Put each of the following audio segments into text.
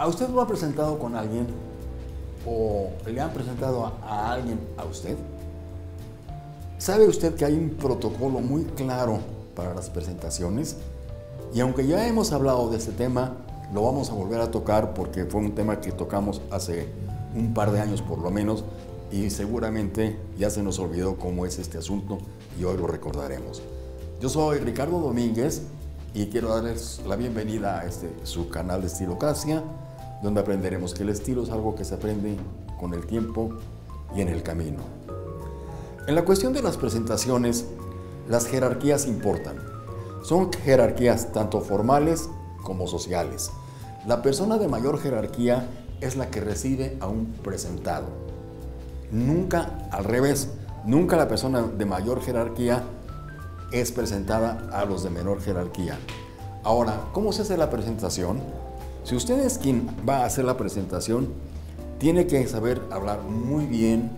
¿A usted lo ha presentado con alguien o le han presentado a, alguien a usted? ¿Sabe usted que hay un protocolo muy claro para las presentaciones? Y aunque ya hemos hablado de este tema, lo vamos a volver a tocar porque fue un tema que tocamos hace un par de años por lo menos y seguramente ya se nos olvidó cómo es este asunto y hoy lo recordaremos. Yo soy Ricardo Domínguez y quiero darles la bienvenida a este su canal de Estilocracia donde aprenderemos que el estilo es algo que se aprende con el tiempo y en el camino. En la cuestión de las presentaciones, las jerarquías importan. Son jerarquías tanto formales como sociales. La persona de mayor jerarquía es la que recibe a un presentado. Nunca al revés, nunca la persona de mayor jerarquía es presentada a los de menor jerarquía. Ahora, ¿cómo se hace la presentación? Si usted es quien va a hacer la presentación, tiene que saber hablar muy bien,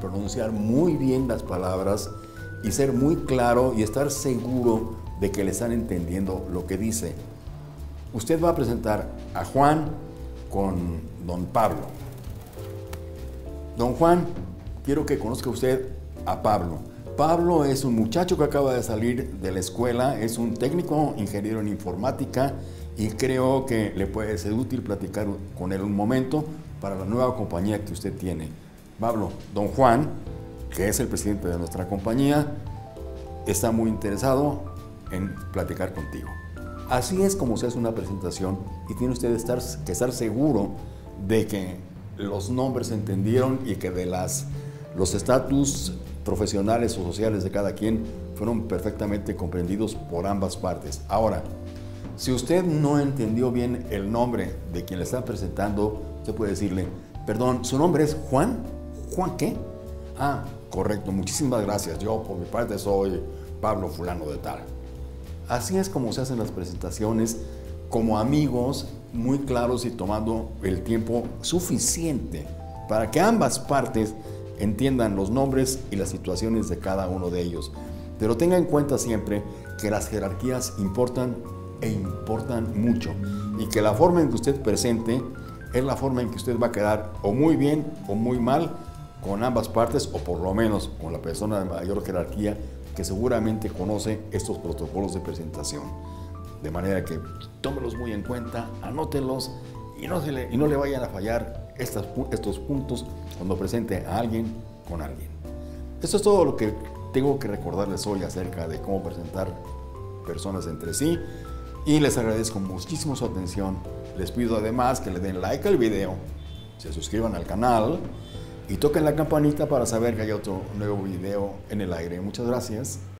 pronunciar muy bien las palabras y ser muy claro y estar seguro de que le están entendiendo lo que dice. Usted va a presentar a Juan con don Pablo. Don Juan, quiero que conozca usted a Pablo. Pablo es un muchacho que acaba de salir de la escuela, es un técnico ingeniero en informática y creo que le puede ser útil platicar con él un momento para la nueva compañía que usted tiene. Pablo, don Juan, que es el presidente de nuestra compañía, está muy interesado en platicar contigo. Así es como se hace una presentación y tiene usted estar, que estar seguro de que los nombres se entendieron y que de las, los estatus profesionales o sociales de cada quien fueron perfectamente comprendidos por ambas partes. Ahora, si usted no entendió bien el nombre de quien le está presentando, usted puede decirle, perdón, ¿su nombre es Juan? ¿Juan qué? Ah, correcto, muchísimas gracias. Yo por mi parte soy Pablo Fulano de Tal. Así es como se hacen las presentaciones como amigos, muy claros y tomando el tiempo suficiente para que ambas partes entiendan los nombres y las situaciones de cada uno de ellos. Pero tenga en cuenta siempre que las jerarquías importan e importan mucho y que la forma en que usted presente es la forma en que usted va a quedar o muy bien o muy mal con ambas partes o por lo menos con la persona de mayor jerarquía que seguramente conoce estos protocolos de presentación. De manera que tómelos muy en cuenta, anótenlos y no, se le, y no le vayan a fallar estas, estos puntos cuando presente a alguien con alguien. Esto es todo lo que tengo que recordarles hoy acerca de cómo presentar personas entre sí y les agradezco muchísimo su atención. Les pido además que le den like al video, se suscriban al canal y toquen la campanita para saber que hay otro nuevo video en el aire. Muchas gracias.